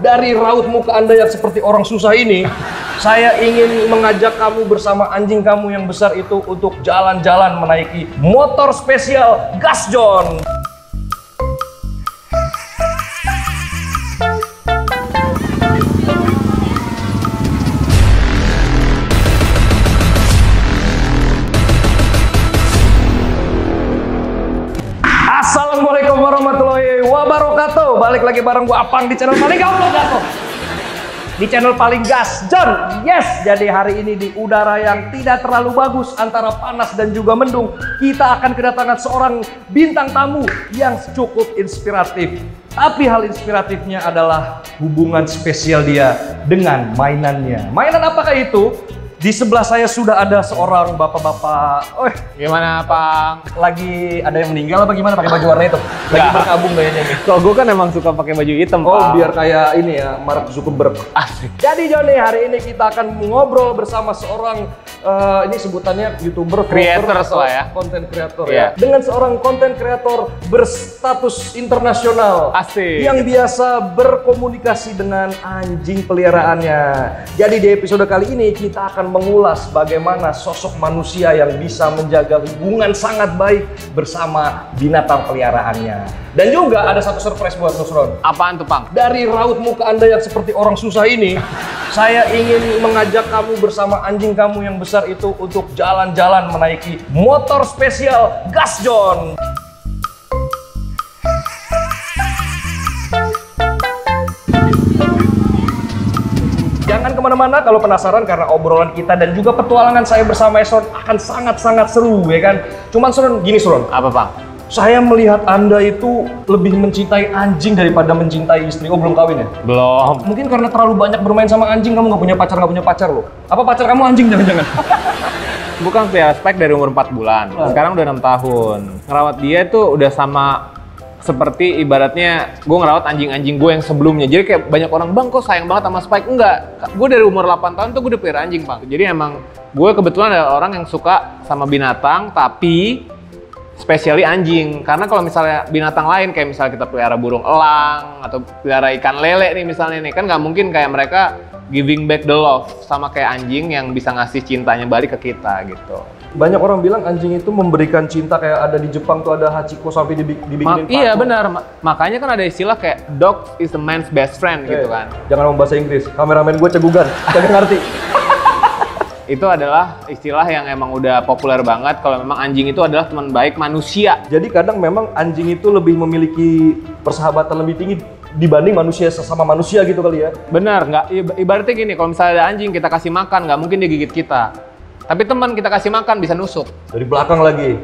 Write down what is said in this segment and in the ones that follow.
Dari raut muka Anda yang seperti orang susah ini, saya ingin mengajak kamu bersama anjing kamu yang besar itu untuk jalan-jalan menaiki motor spesial Gas John. Assalamualaikum warahmatullahi wabarakatuh. Balik lagi bareng gua Apang di channel paling jatuh. Di channel paling gas, John. Yes, jadi hari ini di udara yang tidak terlalu bagus antara panas dan juga mendung, kita akan kedatangan seorang bintang tamu yang cukup inspiratif. Tapi hal inspiratifnya adalah hubungan spesial dia dengan mainannya. Mainan apakah itu? Di sebelah saya sudah ada seorang bapak-bapak. Oh, Gimana, Pang? lagi ada yang meninggal apa gimana pakai baju warna itu? Lagi Nggak. berkabung kayaknya nih. Kalau gue kan emang suka pakai baju hitam, Oh, Pang. biar kayak ini ya, Mark Zuckerberg. Asik. Jadi Joni, hari ini kita akan ngobrol bersama seorang eh, ini sebutannya YouTuber, Creators atau lah ya. Content creator Iya. ya. Dengan seorang content creator berstatus internasional. Asik. Yang biasa berkomunikasi dengan anjing peliharaannya. Jadi di episode kali ini kita akan mengulas bagaimana sosok manusia yang bisa menjaga hubungan sangat baik bersama binatang peliharaannya. Dan juga ada satu surprise buat Nusron. Apaan tuh, Pang? Dari raut muka Anda yang seperti orang susah ini, saya ingin mengajak kamu bersama anjing kamu yang besar itu untuk jalan-jalan menaiki motor spesial Gas John. Jangan ke mana-mana kalau penasaran karena obrolan kita dan juga petualangan saya bersama Esron akan sangat-sangat seru ya kan. Cuman Sron, gini Sron, Apa, Pang? Saya melihat Anda itu lebih mencintai anjing daripada mencintai istri. Oh belum kawin ya? Belum. Mungkin karena terlalu banyak bermain sama anjing, kamu nggak punya pacar, nggak punya pacar loh. Apa pacar kamu anjing jangan-jangan? Bukan pelihara spek dari umur 4 bulan. Oh. Sekarang udah 6 tahun. Ngerawat dia tuh udah sama seperti ibaratnya gue ngerawat anjing-anjing gue yang sebelumnya. Jadi kayak banyak orang, bang kok sayang banget sama Spike? Enggak. Gue dari umur 8 tahun tuh gue udah pelihara anjing, Bang. Jadi emang gue kebetulan adalah orang yang suka sama binatang, tapi spesiali anjing. Karena kalau misalnya binatang lain kayak misalnya kita pelihara burung elang atau pelihara ikan lele nih misalnya nih kan nggak mungkin kayak mereka giving back the love sama kayak anjing yang bisa ngasih cintanya balik ke kita gitu. Banyak orang bilang anjing itu memberikan cinta kayak ada di Jepang tuh ada Hachiko sampai dibi- Ma- dibikinin iya patung. benar, Ma- makanya kan ada istilah kayak dog is a man's best friend gitu Eh, kan. Jangan ngomong bahasa Inggris. Kameramen gue cegugan. Kagak ngerti. Itu adalah istilah yang emang udah populer banget kalau memang anjing itu adalah teman baik manusia. Jadi kadang memang anjing itu lebih memiliki persahabatan lebih tinggi dibanding manusia sesama manusia gitu kali ya. Benar, nggak ib- ibaratnya gini, kalau misalnya ada anjing kita kasih makan, nggak mungkin dia gigit kita. Tapi teman kita kasih makan bisa nusuk. Dari belakang lagi.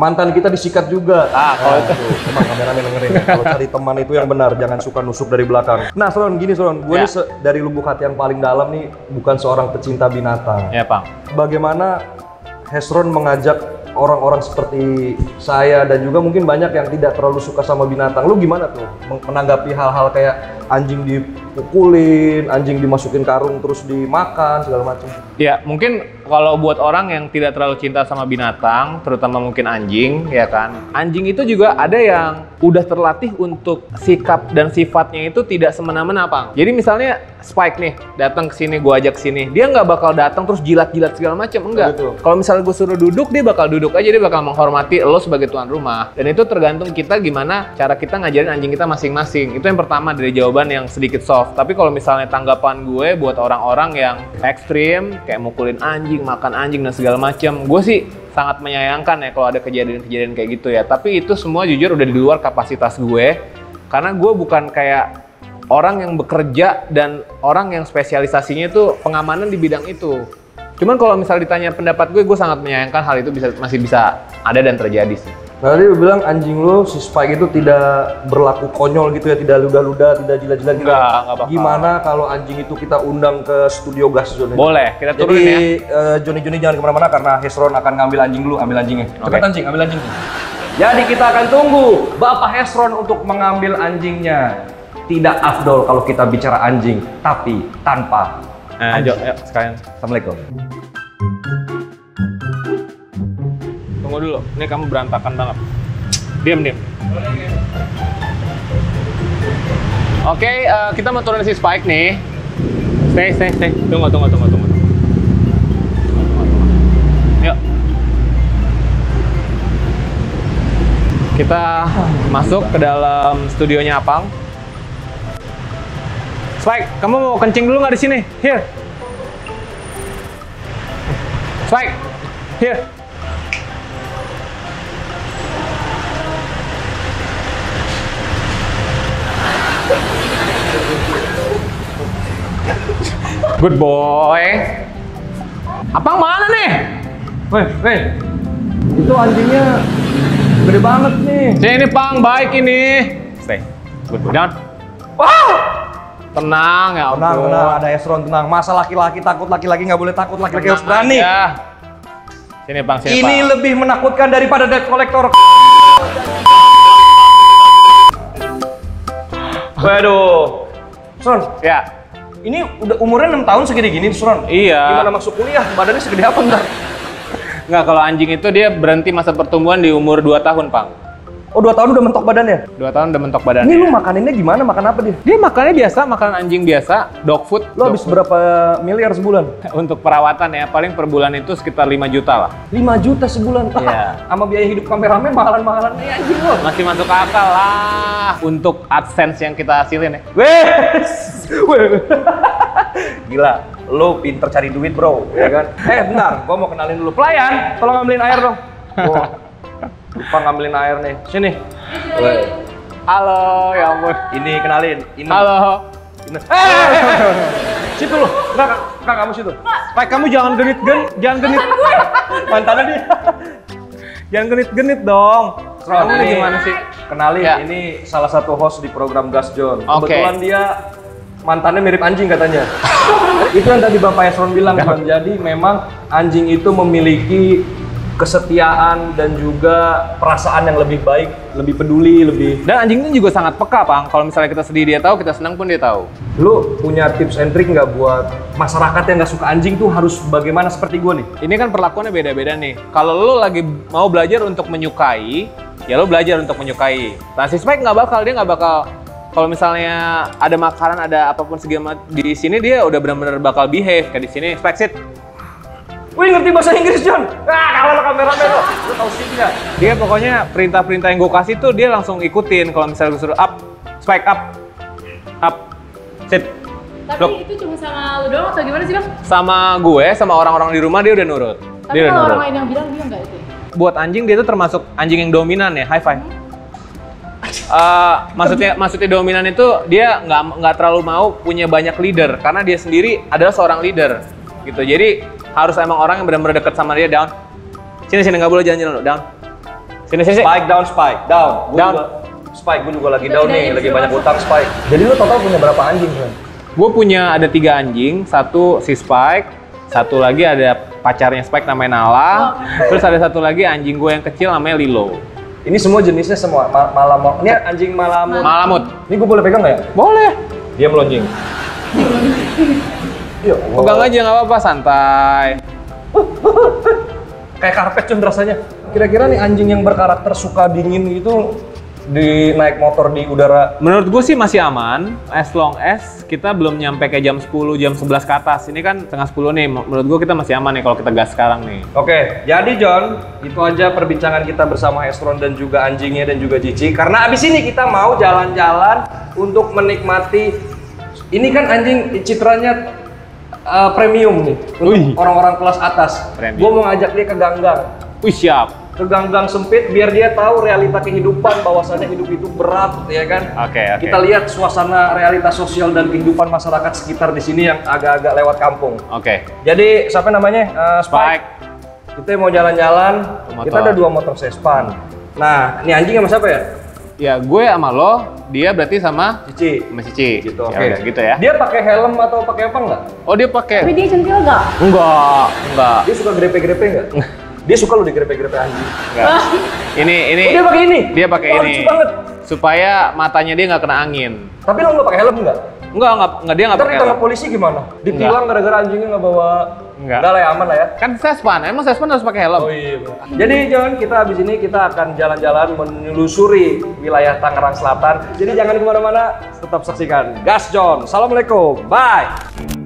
Mantan kita disikat juga. Ah, kalau itu. Emang kameramen dengerin. ya. Kalau cari teman itu yang benar, jangan suka nusuk dari belakang. Nah, Soron, gini Soron. Gue Ya. nih dari lubuk hati yang paling dalam nih, bukan seorang pecinta binatang. Ya, Pang. Bagaimana Hesron mengajak orang-orang seperti saya dan juga mungkin banyak yang tidak terlalu suka sama binatang. Lu gimana tuh menanggapi hal-hal kayak anjing dipukulin, anjing dimasukin karung terus dimakan segala macam? Ya, mungkin kalau buat orang yang tidak terlalu cinta sama binatang, terutama mungkin anjing, ya kan. Anjing itu juga ada yang udah terlatih untuk sikap dan sifatnya itu tidak semena-mena, Pang. Jadi misalnya Spike nih, datang ke sini, gua ajak ke sini, dia nggak bakal datang terus jilat-jilat segala macam, enggak. Kalau misalnya gue suruh duduk, dia bakal duduk aja, dia bakal menghormati lo sebagai tuan rumah. Dan itu tergantung kita gimana cara kita ngajarin anjing kita masing-masing. Itu yang pertama dari jawaban yang sedikit soft. Tapi kalau misalnya tanggapan gue buat orang-orang yang ekstrim, kayak mukulin anjing, makan anjing dan segala macam, gue sih sangat menyayangkan ya kalau ada kejadian-kejadian kayak gitu ya. Tapi itu semua jujur udah di luar kapasitas gue. Karena gue bukan kayak orang yang bekerja dan orang yang spesialisasinya itu pengamanan di bidang itu. Cuman kalau misal ditanya pendapat gue, gue sangat menyayangkan hal itu bisa masih bisa ada dan terjadi sih. Nah, tadi lu bilang anjing lu si Spike itu tidak berlaku konyol gitu ya, tidak ludah-ludah, tidak jilat-jilat gitu. Enggak, enggak bakal. Gimana kalau anjing itu kita undang ke studio gas Joni? Boleh, kita Jadi turunin ya. eh, Joni-Joni jangan ke mana-mana karena Hesron akan ngambil anjing dulu, ambil anjingnya. Oke. anjing, ambil anjing. Jadi kita akan tunggu Bapak Hesron untuk mengambil anjingnya. Tidak afdol kalau kita bicara anjing, tapi tanpa Nah, anjing. Jo, ayo sekalian. Assalamualaikum. Tunggu dulu, ini kamu berantakan banget. Diam, diam. Oke, eh, kita mau turun si Spike nih. Stay, stay, stay. Tunggu, tunggu, tunggu, tunggu. Yuk. Kita masuk ke dalam studionya Apang. Spike, kamu mau kencing dulu nggak di sini? Here. Spike, here. Good boy. Apang mana nih? Weh, weh. Itu anjingnya gede banget nih. Sini Pang, baik ini. Stay. Good boy. Down. Wow! Tenang ya ampun. Tenang, tenang, ada Esron tenang. Masa laki-laki takut, laki-laki nggak boleh takut, laki-laki harus Tenang berani. aja. Sini Pang, sini Ini Pang. lebih menakutkan daripada debt collector. Waduh. Son, Ya. Ini udah umurnya 6 tahun segede gini, Son. Iya. Gimana masuk kuliah? Badannya segede apa ntar? Nggak, kalau anjing itu dia berhenti masa pertumbuhan di umur 2 tahun, Pang. Oh, 2 tahun udah mentok badannya? 2 tahun udah mentok badannya. Ini lu makaninnya gimana? Makan apa dia? Dia makannya biasa, makanan anjing biasa, dog food. Lu Dog habis food. berapa miliar sebulan? Untuk perawatan ya, paling per bulan itu sekitar 5 juta lah. 5 juta sebulan. Iya. Sama biaya hidup kameramen mahalan-mahalan nih anjing lo. Masih masuk akal lah untuk AdSense yang kita hasilin ya. Wes. Gila, lu pinter cari duit bro, ya kan? Eh bentar, gua mau kenalin dulu pelayan. Tolong ngambilin air dong. Gua lupa ngambilin air nih. Sini. Weh. Halo, ya ampun. Ini kenalin. Ini. Halo. Ini. Eh, eh, eh, eh. Situ lu. Enggak, enggak kamu situ. Pak, kamu jangan genit gen, jangan genit. Mantannya dia. jangan genit-genit dong. Ron, Kamu ini gimana sih? Kenalin, Ya. ini salah satu host di program Gas John. Oke. Kebetulan dia mantannya mirip anjing katanya. itu yang tadi Bapak Esron bilang, John. Jadi memang anjing itu memiliki kesetiaan dan juga perasaan yang lebih baik, lebih peduli, lebih. Dan anjing ini juga sangat peka, Pang. Kalau misalnya kita sedih dia tahu, kita senang pun dia tahu. Lu punya tips and trick nggak buat masyarakat yang nggak suka anjing tuh harus bagaimana seperti gue nih? Ini kan perlakuannya beda-beda nih. Kalau lo lagi mau belajar untuk menyukai, ya lo belajar untuk menyukai. Nah, si Spike nggak bakal, dia nggak bakal kalau misalnya ada makanan, ada apa pun segala di sini dia udah benar-benar bakal behave kayak di sini. Spike sit. Wih ngerti bahasa Inggris John? Ah kalau lo kameramen lo, lo tau sih nggak? Dia pokoknya perintah-perintah yang gue kasih tuh dia langsung ikutin. Kalau misalnya gue suruh up, Spike up, up, sit. Tapi Look. itu cuma sama lu doang atau gimana sih bang? Sama gue, sama orang-orang di rumah dia udah nurut. Tapi Dia udah nurut. orang lain yang bilang dia enggak itu. buat anjing dia tuh termasuk anjing yang dominan ya high five Eh, maksudnya maksudnya dominan itu dia nggak nggak terlalu mau punya banyak leader karena dia sendiri adalah seorang leader gitu jadi harus emang orang yang benar-benar dekat sama dia down sini sini nggak boleh jalan-jalan lu down sini sini. Spike down, spike down. Gua Down. Juga, spike, gue juga lagi down nih, lagi banyak utang spike. Jadi lu total punya berapa anjing kan? gue punya ada tiga anjing satu si Spike satu lagi ada pacarnya Spike namanya Nala terus ada satu lagi anjing gue yang kecil namanya Lilo Ini semua jenisnya semua ma malamut. Ini anjing malamut. Malamut Ini gue boleh pegang nggak ya? boleh Dia melonjing. Iya. pegang aja nggak apa-apa santai Kayak karpet cuy rasanya. Kira-kira nih anjing yang berkarakter suka dingin gitu di naik motor di udara Menurut gue sih masih aman, as long as kita belum nyampe ke jam 10, jam 11 ke atas. Ini kan setengah 10 nih, menurut gue kita masih aman nih kalau kita gas sekarang nih. Oke, jadi John, itu aja perbincangan kita bersama Estron dan juga anjingnya dan juga Cici. Karena abis ini kita mau jalan-jalan untuk menikmati. Ini kan anjing citranya uh, premium nih untuk orang-orang kelas atas. Gue mau ngajak dia ke ganggang, Wih siap. ke ganggang sempit biar dia tahu realita kehidupan, bahwasannya hidup itu berat, ya kan? Oke, oke. Kita lihat suasana realitas sosial dan kehidupan masyarakat sekitar di sini yang agak-agak lewat kampung. Oke. Jadi siapa namanya? Uh, Spike. kita mau jalan-jalan, kita ada dua motor sespan. Nah, ini anjing sama siapa ya? Ya gue sama lo, dia berarti sama Cici. sama Cici. Gitu, Ya oke. udah, gitu ya. Dia pakai helm atau pakai apa enggak? Oh dia pakai? Tapi dia centil enggak? Enggak, enggak, Dia suka grepe-grepe enggak? dia suka lo digrepe-grepe anjing. enggak. Ini ini Oh, dia pakai ini? dia pakai Wah, ini lucu banget. supaya matanya dia nggak kena angin. Tapi lo nggak pakai helm enggak? Enggak, enggak, enggak dia enggak pakai helm. polisi gimana? Ditilang gara-gara anjingnya nggak bawa... Enggak. Enggak lah ya, aman lah ya. Kan sespan, emang sespan harus pakai helm. Oh iya. benar. Jadi John, kita habis ini kita akan jalan-jalan menelusuri wilayah Tangerang Selatan. Jadi jangan ke mana-mana, tetap saksikan Gas John. Assalamualaikum, bye.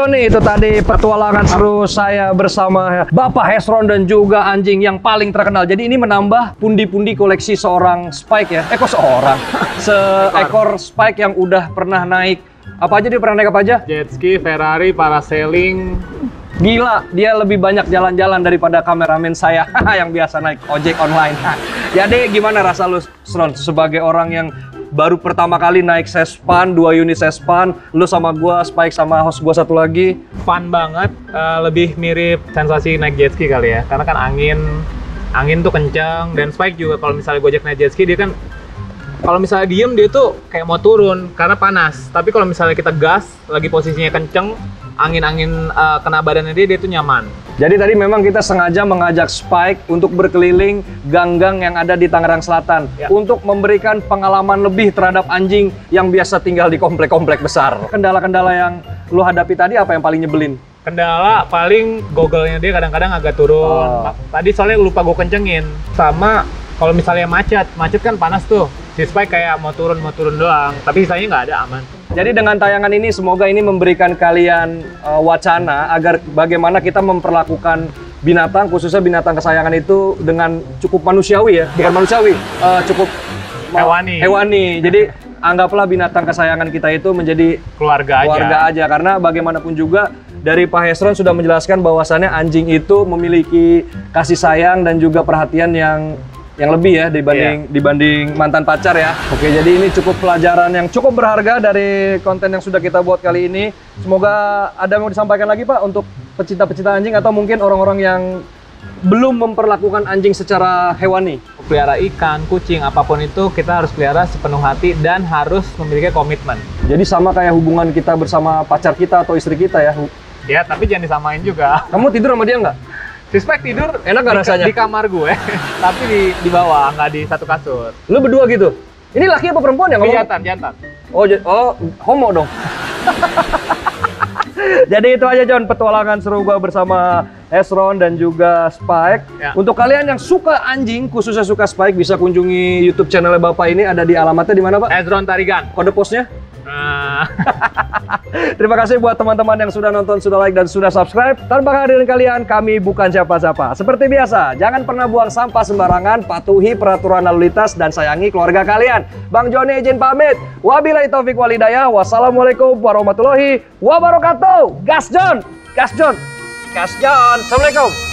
Joni, itu tadi petualangan seru saya bersama Bapak Hesron dan juga anjing yang paling terkenal. Jadi ini menambah pundi-pundi koleksi seorang Spike ya. Eh kok seorang? Seekor Spike yang udah pernah naik. Apa aja dia pernah naik apa aja? Jet ski, Ferrari, parasailing. Gila, dia lebih banyak jalan-jalan daripada kameramen saya yang biasa naik ojek online. Jadi gimana rasa lu, Sron, sebagai orang yang baru pertama kali naik Sespan, dua unit Sespan, lu sama gua, Spike sama host gua satu lagi. Fun banget, eh, lebih mirip sensasi naik jet ski kali ya. Karena kan angin, angin tuh kencang dan Spike juga kalau misalnya Gojek naik jet ski dia kan kalau misalnya diem dia tuh kayak mau turun karena panas. Tapi kalau misalnya kita gas, lagi posisinya kenceng, angin-angin eh, kena badannya dia, dia tuh nyaman. Jadi tadi memang kita sengaja mengajak Spike untuk berkeliling gang-gang yang ada di Tangerang Selatan Ya. untuk memberikan pengalaman lebih terhadap anjing yang biasa tinggal di komplek-komplek besar. Kendala-kendala yang lu hadapi tadi apa yang paling nyebelin? Kendala paling goggle-nya dia kadang-kadang agak turun. Oh. Tadi soalnya lupa gue kencengin. Sama kalau misalnya macet, macet kan panas tuh. Si Spike kayak mau turun, mau turun doang. Tapi sisanya nggak ada, aman. Jadi dengan tayangan ini semoga ini memberikan kalian uh, wacana agar bagaimana kita memperlakukan binatang khususnya binatang kesayangan itu dengan cukup manusiawi ya, bukan manusiawi, uh, cukup Hewani. Hewani. Jadi anggaplah binatang kesayangan kita itu menjadi Keluarga aja. keluarga aja karena bagaimanapun juga dari Pak Hesron sudah menjelaskan bahwasannya anjing itu memiliki kasih sayang dan juga perhatian yang yang lebih ya dibanding dibanding mantan pacar ya. Oke, jadi ini cukup pelajaran yang cukup berharga dari konten yang sudah kita buat kali ini. Semoga ada yang mau disampaikan lagi Pak untuk pecinta-pecinta anjing atau mungkin orang-orang yang belum memperlakukan anjing secara hewani. pelihara ikan, kucing, apa pun itu kita harus pelihara sepenuh hati dan harus memiliki komitmen. Jadi sama kayak hubungan kita bersama pacar kita atau istri kita ya. Ya, tapi jangan disamain juga. Kamu tidur sama dia nggak? Si Spike tidur Enak di, rasanya? di kamar gue, tapi di di bawah, nggak di satu kasur. Lu berdua gitu? Ini laki apa perempuan yang Tapi ngomong? jantan, jantan. Oh, oh, homo dong. Jadi itu aja John petualangan seru gua bersama Esron dan juga Spike. Ya. Untuk kalian yang suka anjing, khususnya suka Spike, bisa kunjungi YouTube channelnya Bapak ini ada di alamatnya di mana, Pak? Ezron Tarigan. Kode posnya? Nah, Terima kasih buat teman-teman yang sudah nonton, sudah like, dan sudah subscribe. Tanpa kehadiran kalian, kami bukan siapa-siapa. Seperti biasa, jangan pernah buang sampah sembarangan, patuhi peraturan lalu lintas, dan sayangi keluarga kalian. Bang Joni izin pamit. Wabillahi taufik walidayah. Wassalamualaikum warahmatullahi wabarakatuh. Gas John! Gas John! Gas John! Assalamualaikum!